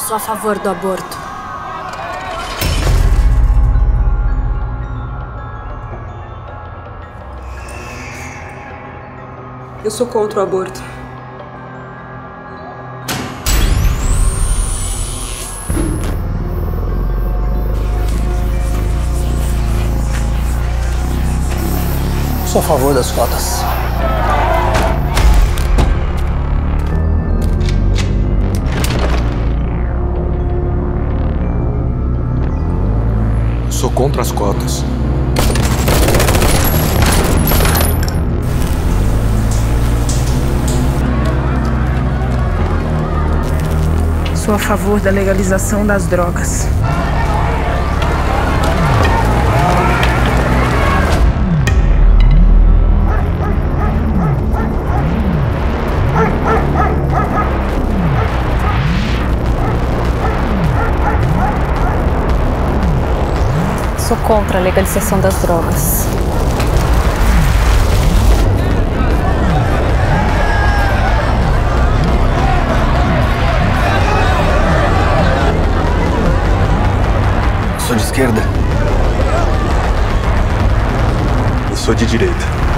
sou a favor do aborto. Eu sou contra o aborto. Sou a favor das cotas. Contra as cotas. Sou a favor da legalização das drogas. Sou contra a legalização das drogas. Sou de esquerda. Eu sou de direita.